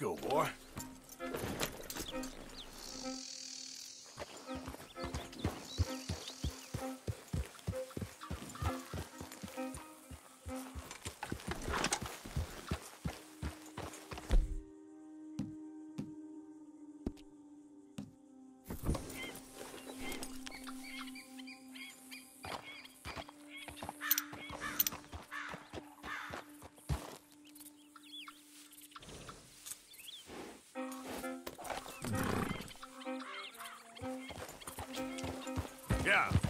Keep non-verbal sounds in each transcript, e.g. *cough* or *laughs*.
Let's go, boy. Yeah.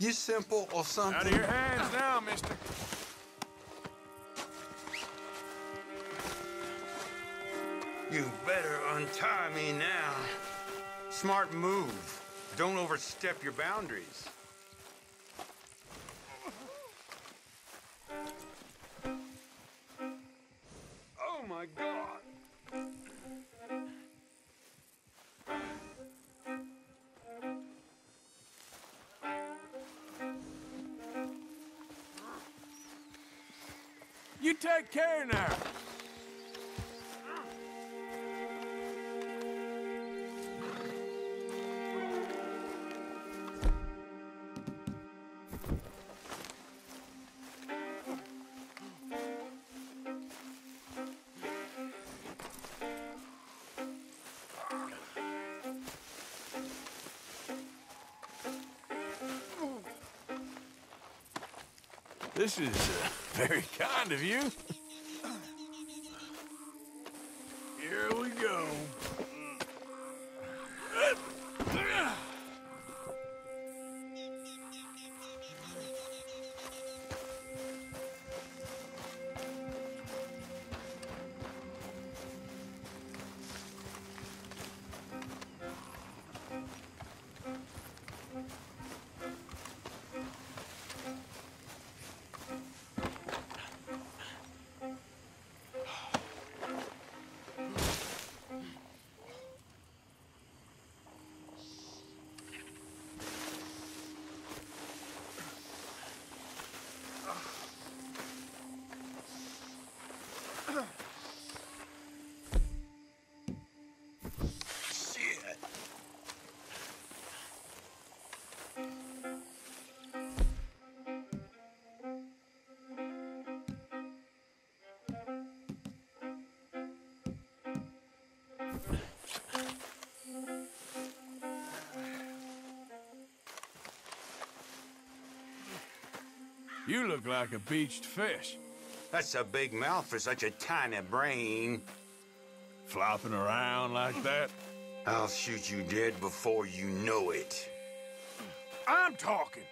You simple or something? Out of your hands now, mister. You better untie me now. Smart move. Don't overstep your boundaries. Oh my god. Care now. This is uh, *laughs* very kind of you. You look like a beached fish. That's a big mouth for such a tiny brain. Flopping around like that? I'll shoot you dead before you know it. I'm talking.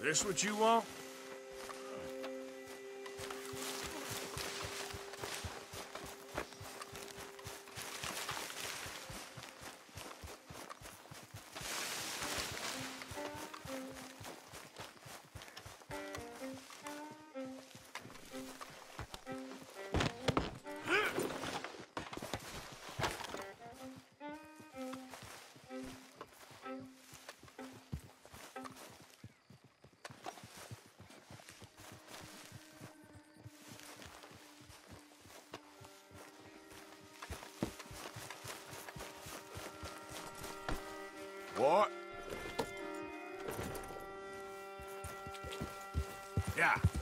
This what you want? Yeah.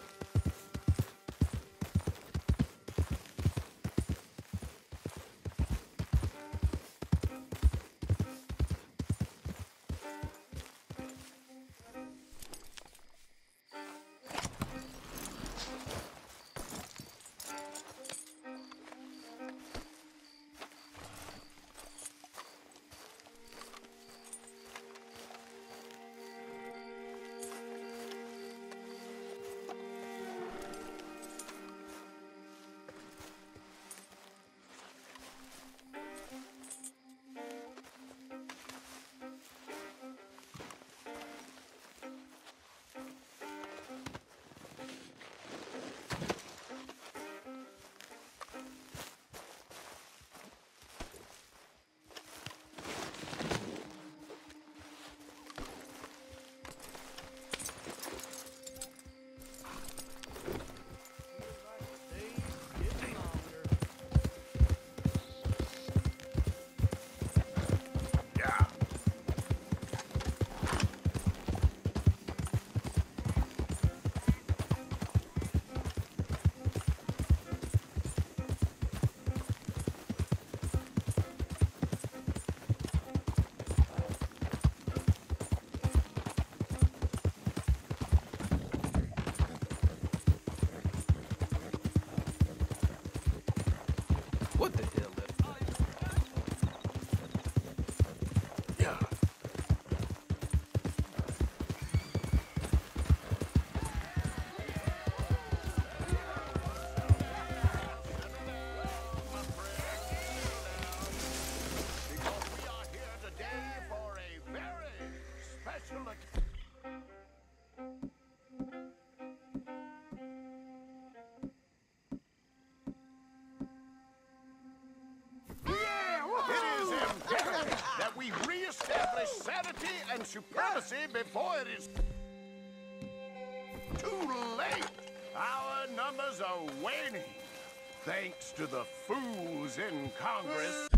Supremacy before it is too late. Our numbers are waning, thanks to the fools in Congress